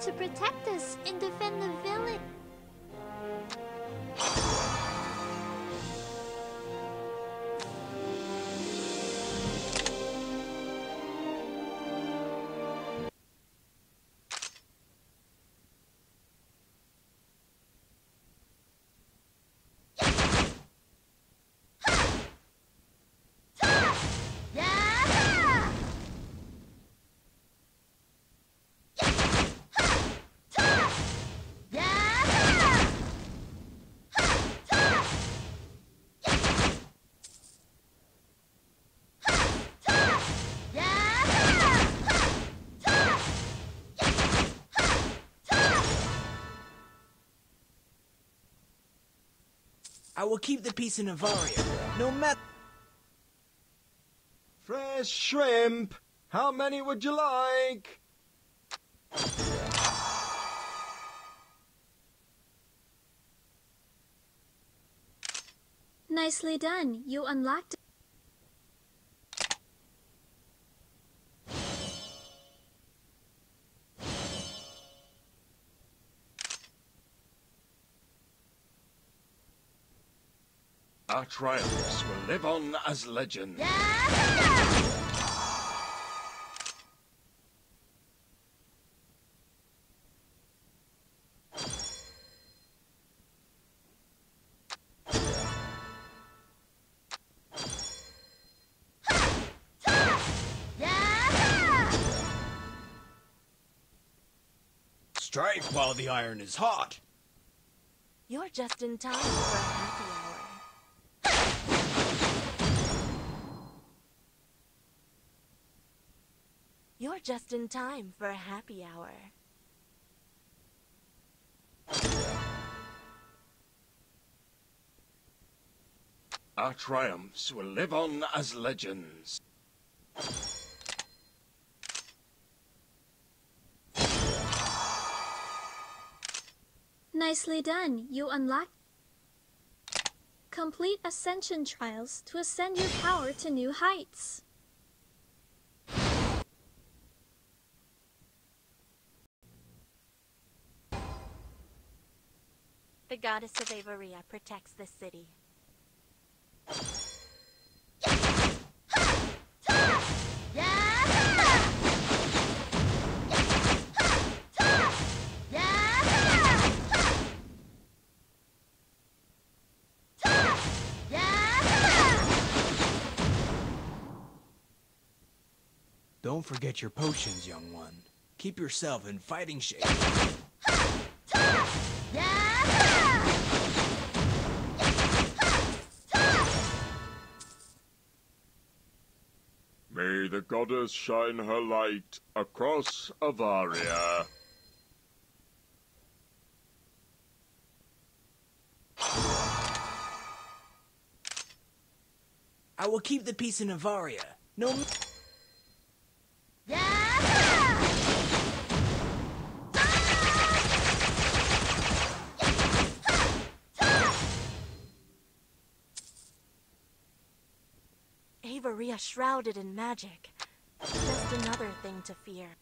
to protect us and defend the village. I will keep the peace in Avaria, no matter... Fresh shrimp! How many would you like? Nicely done. You unlocked Our triumphs will live on as legends. Strike while the iron is hot. You're just in time for a happy hour. You're just in time for a happy hour. Our triumphs will live on as legends. Nicely done. You unlock. Complete ascension trials to ascend your power to new heights. The goddess of Avaria protects this city. Don't forget your potions, young one. Keep yourself in fighting shape. The goddess shine her light across Avaria. I will keep the peace in Avaria, no Avaria shrouded in magic. Just another thing to fear.